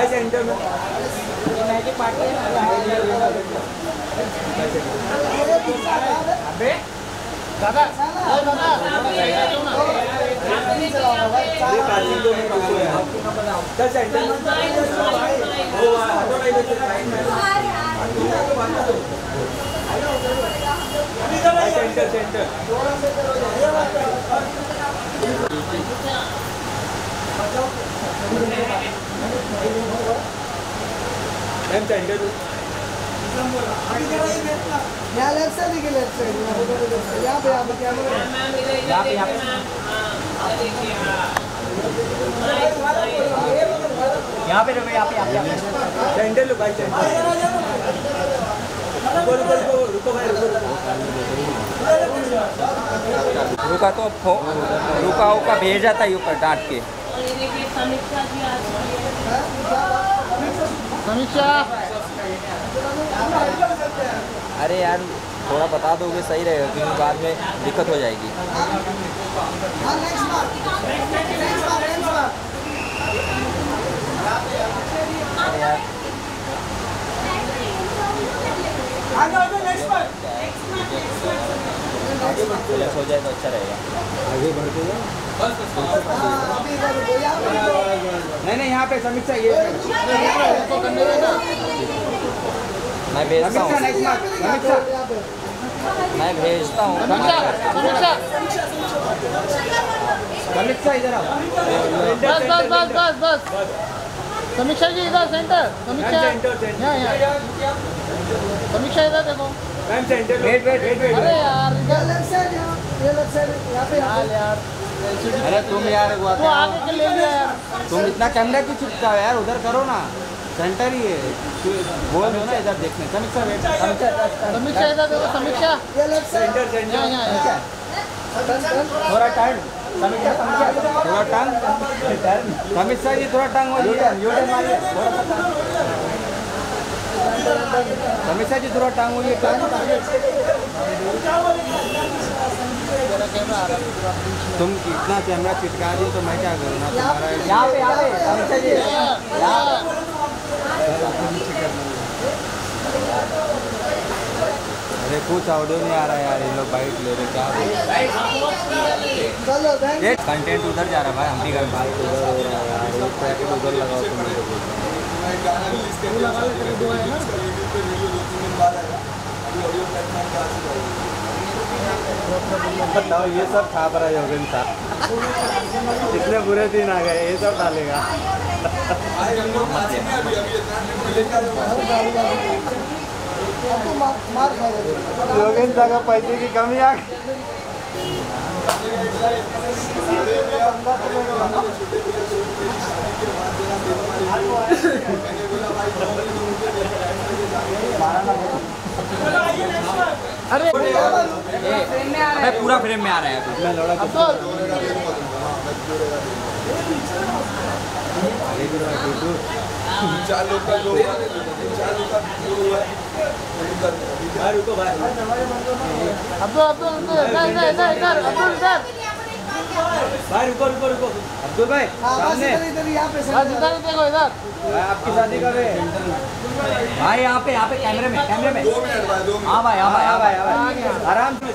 भाई सेंटर में magic party है अबे दादा ये पार्किंग तो नहीं रुको यार चल सेंटर में वो ऑटो लाइन से साइड में भाई सेंटर मैम सेंटर यहाँ पे रुको यहाँ पे सेंटर लो भाई रुको रुको रुको भाई रुको रुको तो रुका उका भेजा था ऊपर डांट के। समीक्षा अरे यार थोड़ा बता दोगे सही रहेगा क्योंकि बाद में दिक्कत हो जाएगी। नेक्स्ट रिलैक्स हो जाए तो अच्छा रहेगा पे रुको। नहीं नहीं यहाँ पे समीक्षा ये मैं भेजता हूँ। मैं भेजता हूँ। समीक्षा। समीक्षा इधर आओ। बस बस बस बस बस। समीक्षा जी इधर सेंटर समीक्षा। यहाँ यहाँ। समीक्षा इधर देखो। Ma'am centre wait wait wait wait अरे यार ये इधर लेफ़्ट साइड यहाँ ये लेफ़्ट साइड यहाँ पे यहाँ यार यार अरे तुम यार तू आगे के ले लिया यार। तुम इतना कैमरा क्यों चिपका यार? उधर करो ना। सेंटर ही है। बोल दो ना इधर देखने। समीक्षा वेट समीक्षा समीक्षा इधर देखो समीक्षा। ये लेफ़्ट साइड सेंटर सेंटर यहाँ यहाँ थोड़ा टाइम थोड़ा टांग। समीक्षा जी थोड़ा टांग हो समीक्षा जी थोड़ा टांग हो तुम इतना कैमरा चिटका दी तो मैं क्या करूँ? ना तुम्हारा यहाँ पे यहाँ पे समीक्षा जी अरे कुछ ऑडियो नहीं आ रहा है यार ये लोग बाइट ले रहे क्या चलो ये कंटेंट उधर जा रहा है भाई हम भी कर बात उधर हो रहा है यार एक पैकेट उधर लगाओ तुम मेरे को बताओ ये सब खा रहा है योगेन साहब। इतने बुरे दिन आ गए ये सब डालेगा। आपको खाएगा का पैसे की कमी आ अरे पूरा फ्रेम में आ रहा है। अभी मैं लौड़ा अब्दुल भाई रुको रुको रुको अब्दुल भाई हाँ सामने इधर यहाँ पे देखो इधर आपकी शादी कब है भाई यहाँ पे यहाँ पे कैमरे में कैमरे में हाँ भाई हाँ भाई हाँ भाई हाँ आराम सी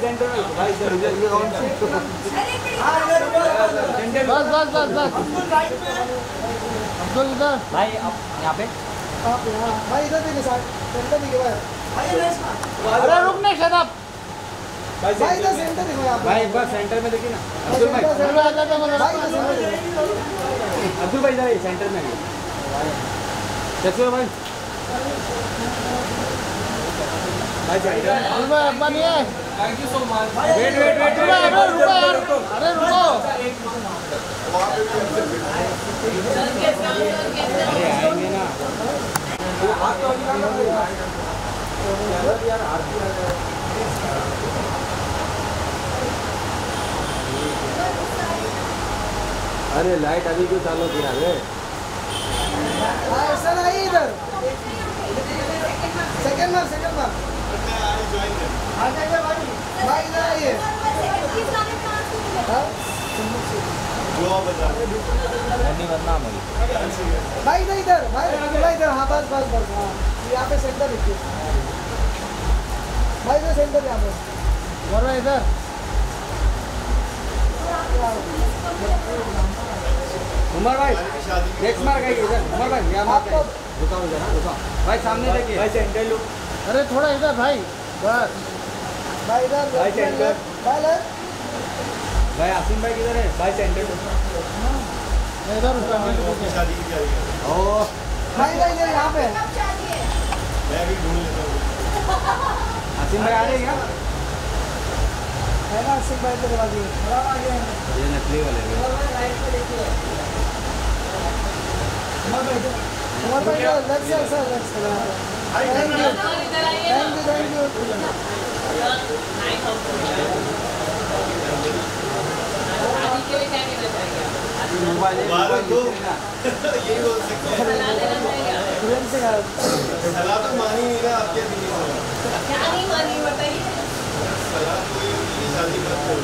बस बस बस बस इधर भाई अब यहाँ पे? आप यहाँ। भाई इधर देखिए सेंटर देखिए भाई। अरे रुक नहीं शराब भाई इधर सेंटर देखो यहाँ भाई एक बार सेंटर में देखिए ना। भाई अब्दुल भाई। अब्दुल भाई इधर सेंटर में कैसे हो भाई। भाई सेंटर। भाई अब्बा नहीं है वेट वेट वेट अरे अरे रुको अरे रुको अरे आएँगे ना अरे लाइट अभी क्यों चालू किया रे हाँ ऐसा नहीं इधर सेकंड मार सेकंड मार आ भाई भाई हाँ भाई इधर भाई इधर हाँ बस बस बस हाँ पे सेंटर देखिए भाई सेंटर यहाँ इधर उमर भाई देख मार गई इधर उमर भाई यहाँ हाँ, रुका भाई सामने देखिए भाई सेंटर लुक अरे थोड़ा इधर भाई बस। भाई इधर भाई सेंटर। भाई आसिम भाई किधर है? भाई सेंटर लुक इधर उसका मिनट रुके। ओ भाई भाई इधर यहाँ पे। आसिम भाई आ रहे हैं क्या? है ना सिंह भाई तेरे बाजू में। थोड़ा आगे है। ये नकली वाले हैं। उमर भाई इधर left side sir left side यही बोल सकते हैं सलाह तो मानी नहीं ना आपके क्या सलाह कोई उनकी शादी मत करो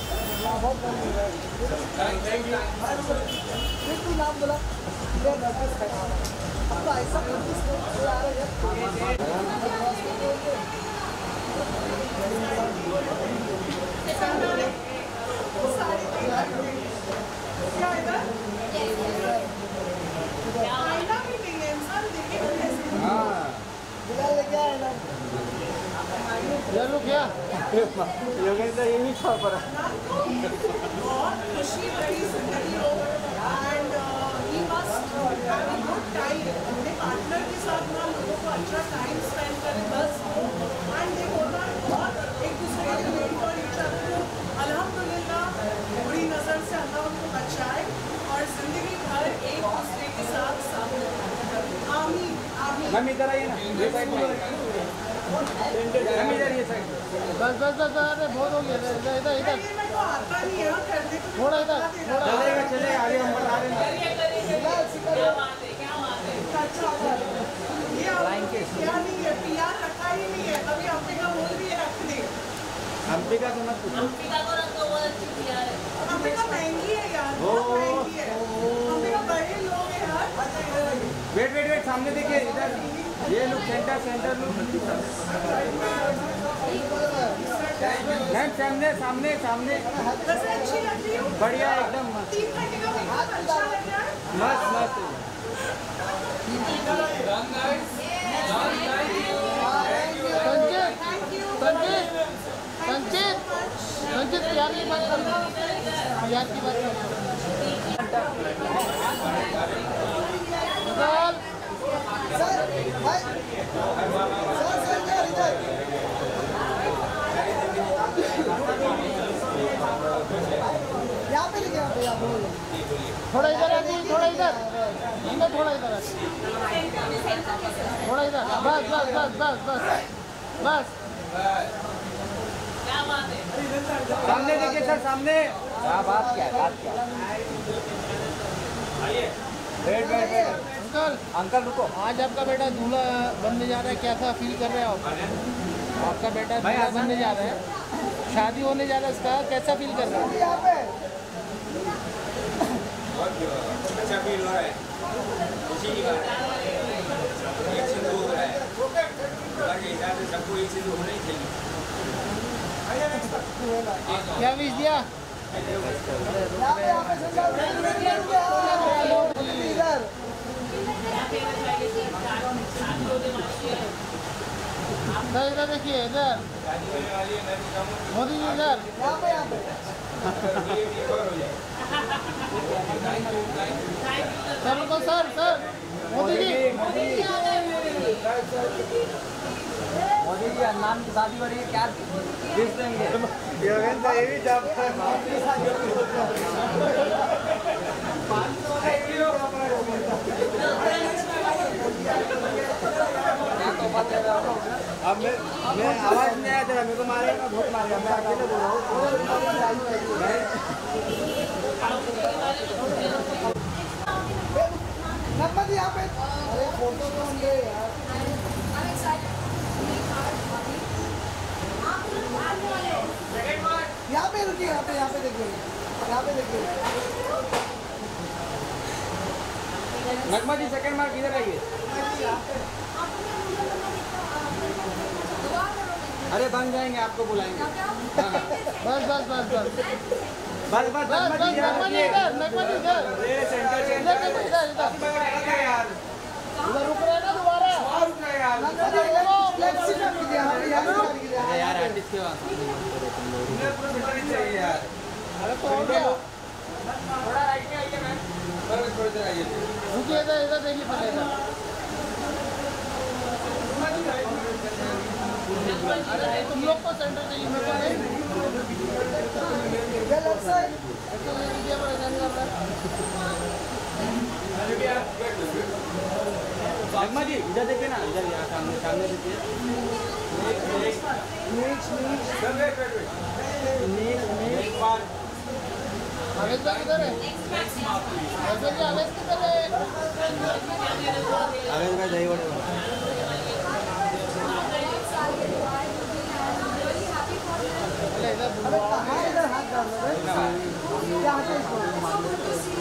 यू बिल्कुल नाम बोला ये नर्वस है अब तो ऐसा नोटिस नहीं आ रहा है हाँ बिलाल लेके आए ना ये लो क्या योगेश तो यही खा पड़ा खुशी बड़ी ज़िंदगी हो and he must have a good time अपने पार्टनर के साथ ना लोगों को अच्छा टाइम स्पेंड करें बस एंड दे होना बहुत एक दूसरे के लिए फॉर ईच अदर को अल्हम्दुलिल्लाह बुरी नज़र से अल्लाह उनको बचाए और ज़िंदगी भर एक दूसरे के साथ साथ आमीन आमीन मैम इधर आइए ना। ये साइड मैम इधर ये साइड। बस बस बस अरे बहुत हो गया। इधर इधर इधर को दे थोड़ा इधर थोड़ा चलेगा चलेगा आगे हम बता रहे हैं। बिलाल सिकल क्या बात है क्या बात है अच्छा ये आपको क्या नहीं है? पीआर रखा ही नहीं है। कभी अंबिका बोल भी है रख दे। अंबिका से मत पूछो। अंबिका को रंग बहुत अच्छी प्यार है। अंबिका महँगी है यार बहुत महँगी है। अंबिका बड़े लोग हैं यार वेट वेट वेट सामने देखिए, इधर। ये look centre centre look ma'am सामने सामने सामने। बढ़िया, एकदम मस्त। मस्त संचित की बात कर प्यार की बात कर निकाल सर भाई सर सर इधर इधर यहाँ पे लेके यहाँ पे यहाँ पे थोड़ा इधर आती थोड़ा इधर। अंदर थोड़ा इधर आती थोड़ा इधर। बस बस बस बस बस। बस। क्या बात है सामने देखिए सर सामने। क्या बात क्या बात क्या। Wait wait wait uncle. Uncle रुको। आज आपका बेटा दूल्हा बनने जा रहा है। कैसा फील कर रहे हो आप? आपका बेटा दूल्हा बनने जा रहा है। शादी होने जा रहा है इसका। कैसा फील कर रहा है यहाँ पे। अच्छा फील हो रहा है। खुशी की बात है। एक सिंधु हो रहा है। के हिसाब से सबको एक सिंधु होना ही चाहिए। क्या विश दिया? यहाँ पे यहाँ पे सर इधर क्या कहना चाहिए सर शादी होने वाली है इधर इधर देखिए इधर मोदी जी इधर सर रुको सर सर मोदी जी मोदी जी अन्नान की शादी हो है क्या योगेंद्र ये भी जब मैं आवाज़ नहीं आया तेरा मेरे को मारेगा बहुत मारेगा मैं अकेले बोल रहा हूँ यहाँ पे अरे यहाँ पे देखिए यहाँ पे देखिए नगमा जी सेकंड मार्क इधर आइए। अरे बन जाएँगे आपको बुलाएँगे। बस बस बस बस। बस बस बस बस रखिए। इधर इधर। इधर इधर इधर इधर। रुक रहे हैं ना दोबारा। रुक रहा है यार। यार आर्टिस्ट के पास इधर ही चाहिए यार। अरे तो हो गया। थोड़ा राइट में आइए मैम। बस थोड़ी देर आइए। रुकिए इधर इधर देखिए इधर नहीं तुम लोग को सेंटर चाहिए मेरे को नहीं ये लेफ़्ट साइड तो ये लीजिए पर इधर नहीं कर जी इधर देखिए ना इधर यहाँ सामने सामने देखिए आवेश भाई किधर है आवेश भाई आवेश किधर है आवेश भाई दही डाल रहे हो। क्या हाथ है इसको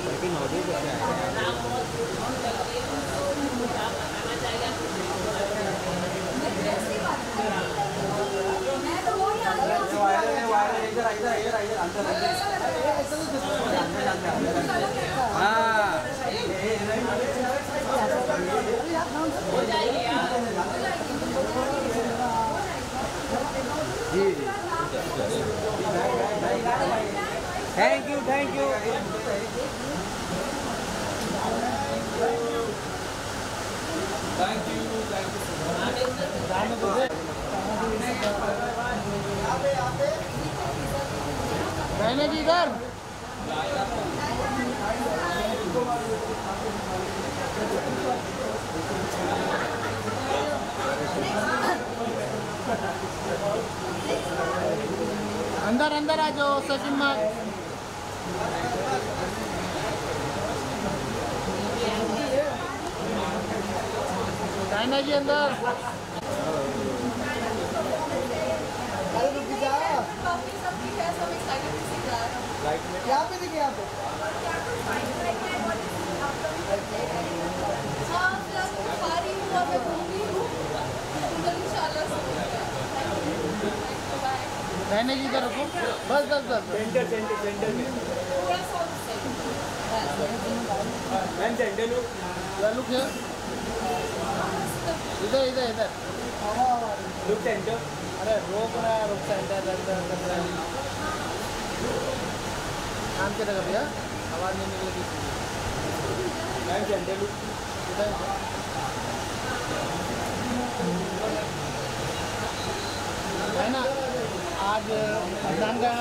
लेकिन ऑडियो कैसे आएगा वायरल है वायरल है इधर इधर इधर इधर अंदर अंदर हाँ जी जी थैंक यू थैंक यू रहने इधर। अंदर अंदर आ जाओ सचिन मार्क रहना जी अंदर। यहाँ पे देखिए यहाँ पे रहने जी इधर रखो बस बस बस। सेंटर सेंटर सेंटर में। मैम सेंटर लुक इधर लुक हियर इधर इधर इधर। लुक सेंटर अरे रोक रहा है रोक सेंटर अंदर अंदर काम के लगा भैया? आवाज़ नहीं निकलेगी मैम सेंटर लुक इधर। है ना? आज अदनान का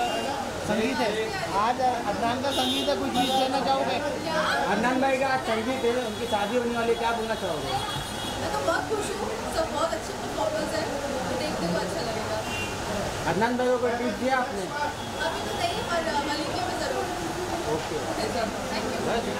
संगीत है। आज अदनान का संगीत है कुछ चीज़ देना चाहोगे? अदनान भाई का आज संगीत है उनकी शादी होने वाली क्या बोलना चाहोगे? मैं तो बहुत खुश हूँ सब बहुत अच्छे परफॉर्मेंस है देखने को अच्छा लगेगा। अदनान भाई को कोई टिप्स दिया आपने? अभी तो नहीं पर मलिकिया में ज़रूर। ओके। थैंक यू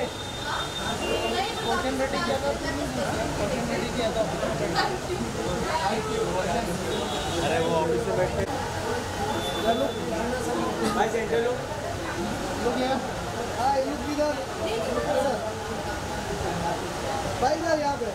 अरे वो ऑफ़िस में बैठ भाई सेंटर इधर भाई इधर यहाँ पे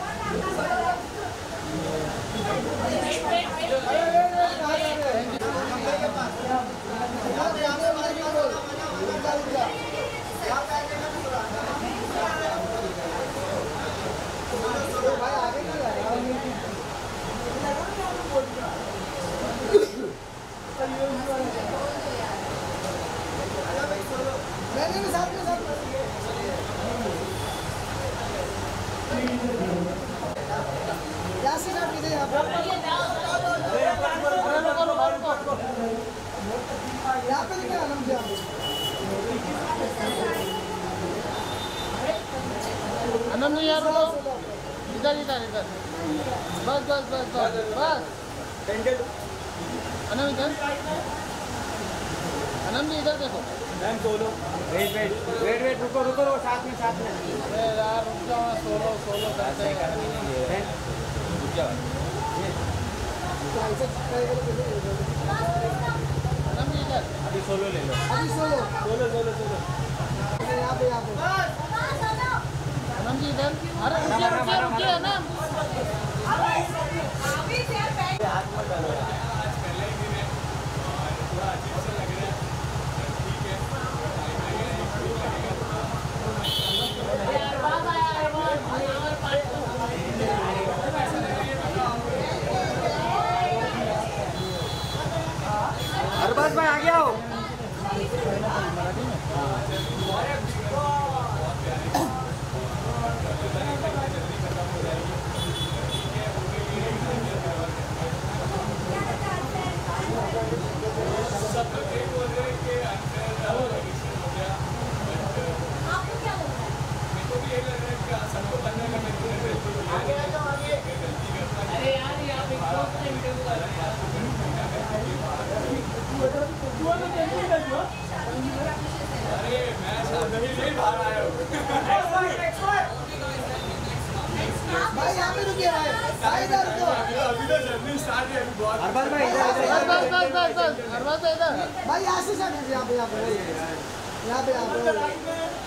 नहीं नहीं साथ में साथ में यहाँ आप आनंद यार बोलो इधर इधर इधर बस बस बस बस बस सेंटर इधर आनंद जी इधर देखो ma'am solo wait wait wait wait रुको रुको रुको साथ में साथ में अरे यार रुक जाओ सोलो सोलो करते हैं आनंद जी इधर अभी सोलो ले लो अभी सोलो सोलो सोलो सोलो यहाँ पे यहाँ पे जी इधर अरे रुकिए रुकिए रुकिए आनंद अरबाज भाई आगे आओ अरे यार ये आप एक दोस्त से इंटरव्यू कर रहे हैं भाई यहाँ पे रुकिए भाई भाई इधर रुको अरबाज भाई इधर इधर बस बस बस बस बस अरबाज भाई इधर भाई यहाँ से साथ कीजिए यहाँ पे यहाँ पे यहाँ पे यहाँ पे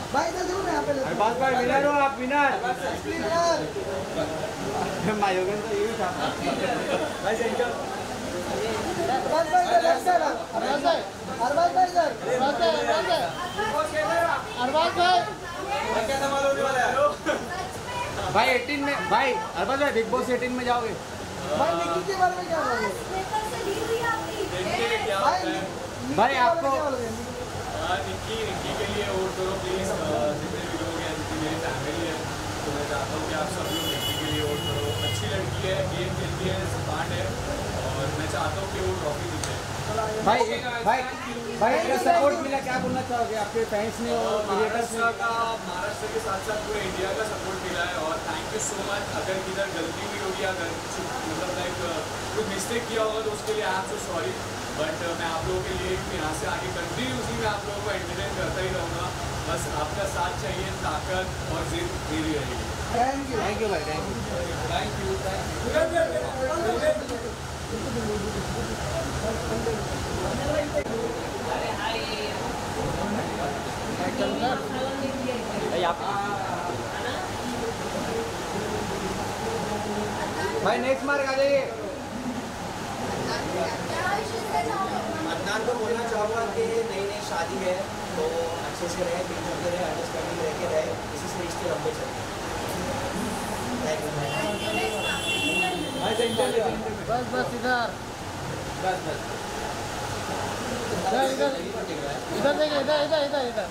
भाई इधर देखो ना यहाँ पे अरबाज भाई विनर हो आप विनर विनर मायोगन तो यही था भाई सेंटर अरबाज भाई इधर लेफ़्ट साइड अरबाज भाई अरबाज भाई इधर अरबाज भाई अरबाज भाई अरबाज भाई भाई 18 में भाई, अरबाज भाई बिग बॉस 18 में जाओगे। भाई निकी के बारे में क्या बोलोगे भाई आपको निक्की निक्की के लिए वोट करो प्लीज़ जितने हैं मेरी फैमिली है तो मैं चाहता हूँ कि आप सब लोग के वोट करो। अच्छी लड़की है गेम खेलती है स्मार्ट है और मैं चाहता हूँ कि वो ट्रॉफी जीते। भाई भाई भाई इतना सपोर्ट मिला क्या बोलना चाहोगे? आपके फैंस ने और महाराष्ट्र का महाराष्ट्र के साथ साथ पूरे इंडिया का सपोर्ट मिला है और थैंक यू सो मच अगर किधर गलती हुई होगी अगर मतलब लाइक कुछ मिस्टेक किया होगा तो उसके लिए I am so sorry but मैं आप लोगों के लिए यहाँ से आगे कंटिन्यूसली मैं आप लोगों को एंटरटेन करता ही रहूँगा. बस आपका साथ चाहिए ताकत और जिद मेरी रहेगी। भाई नेक्स्ट मार्क आ जाइए अदनान को बोलना चाहूँगा कि नई नई शादी है तो अच्छे से रहे मिलजुल रहे अंडरस्टैंडिंग रह के रहे इसी से रिश्ते लंबे चलते थैंक यू भाई सेंटर ले सेंटर बस बस इधर बस बस इधर इधर। देखिए इधर इधर इधर इधर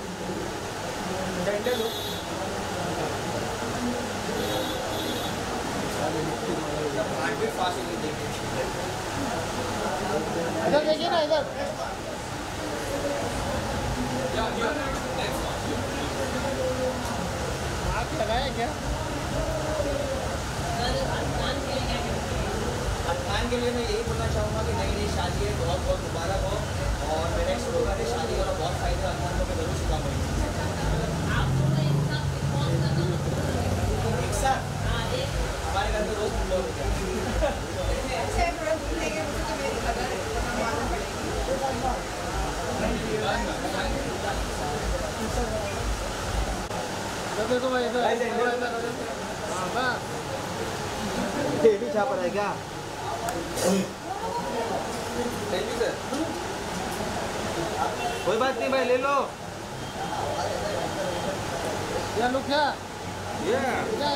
सेंटर लो हंड्रेड फास्ट देखिए इधर देखिए ना इधर लगाया क्या? अदनान के लिए मैं यही बोलना चाहूँगा कि नई नई शादी है बहुत बहुत मुबारक हो। और मेरे नेक्स्ट लोगों ने शादी करो बहुत फ़ायदा अदनान को मैं ज़रूर सिखाऊँगा एक साथ हमारे घर में रोज तुम लोग होते हैं। इधर देखो भाई इधर इधर इधर हाँ है यू सर कोई बात नहीं भाई ले लो या लुक या ये या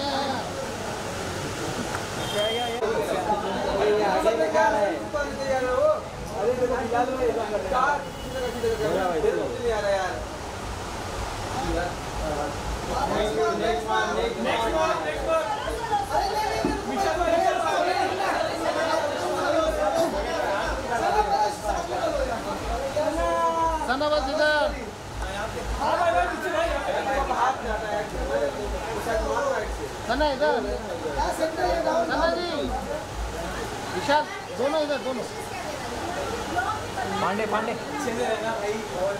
या या आगे में क्या है अरे देखो है। यार next one next one next one Sana बस इधर सना इधर। सना जी। विशाल दोनों इधर दोनों। पांडे पांडे। अच्छे से रहना भाई और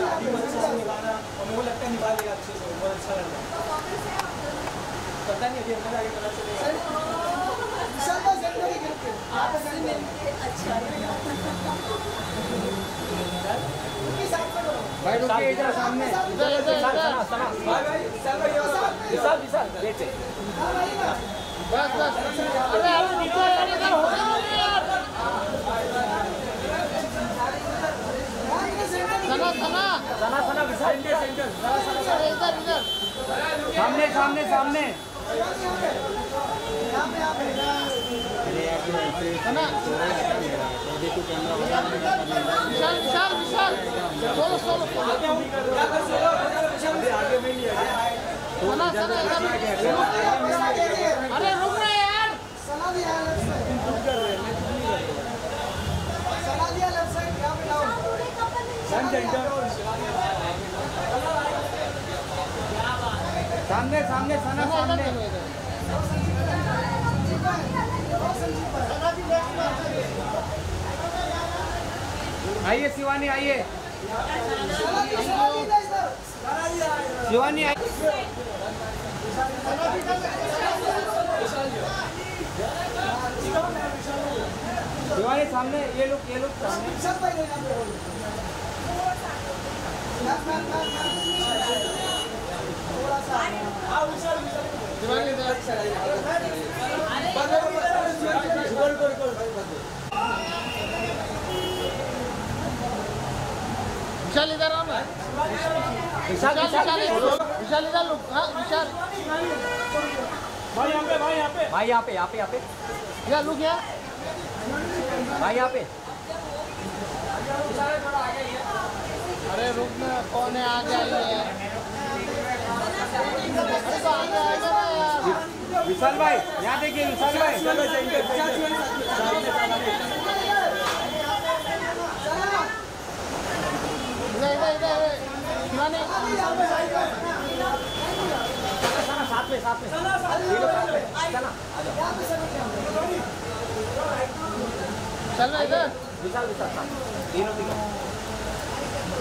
शादी में अच्छे से निभाना और मुझे लगता है निभा लेगा अच्छे से बहुत अच्छा लगता पता नहीं अभी अंदर आगे पता चलेगा। भाई रुकिए इधर सामने। इधर इधर इधर। भाई भाई चल भाई। विशाल विशाल वेट बस बस अरे यार नीचे यार इधर हो यार सना सना। सना सना विशाल अरे इधर इधर। सामने सामने सामने। सना विशाल विशाल विशाल सोलो सोलो सना सना अरे रुक ना यार सन सेंटर सामने सामने सना सना इधर सामने। चलो इधर आइए शिवानी आइए। शिवानी शिवानी सामने ये लोग ये लोग सामने। विशाल विशाल विशाल विशाल इधर लुक भाई यहाँ पे भाई यहाँ पे यहाँ पे। यहाँ यहाँ लुक या भाई यहाँ पे। अरे रुक ना, कौन है? आ गया ये अरे तो आगे आ गया ना यार विशाल भाई यहाँ देखिए विशाल भाई। साथ में साथ में चला चल ना इधर। विशाल विशाल तीनों तीनों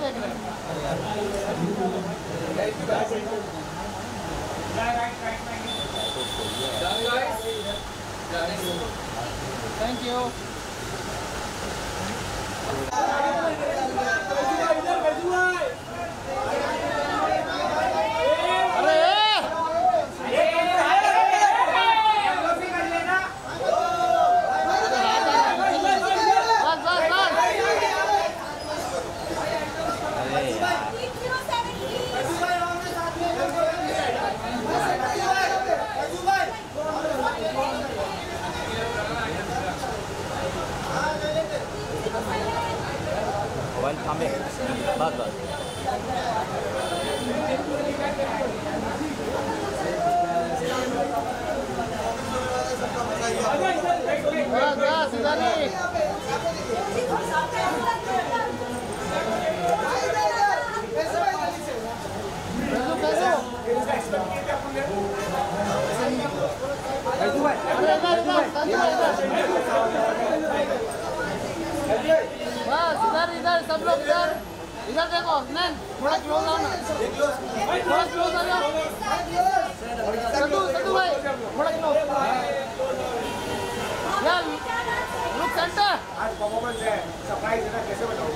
देख रहे थैंक यू आज परफॉर्मेंस है सरप्राइज़ है ना कैसे बताओ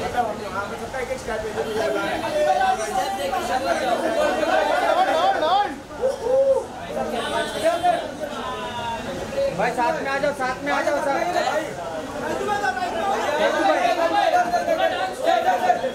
बताओ हम यहाँ पे सबका एक एक स्टेप भाई साथ में आ जाओ, साथ में आ जाओ, साथ।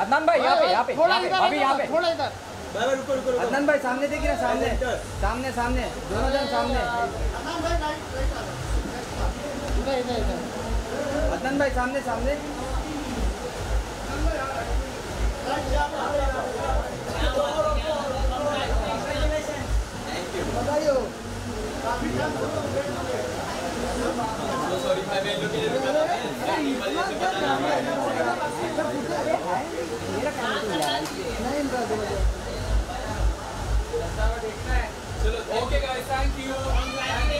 अदनान भाई यहाँ पे यहाँ पे थोड़ा इधर अभी यहाँ पे। थोड़ा इधर। बाबा रुको रुको अदनान भाई सामने देख रहे हैं सामने। सामने सामने दोनों जन सामने। अदनान भाई भाई इधर इधर इधर। अदनान भाई सामने सामने। थैंक यू चलो okay guys thank you online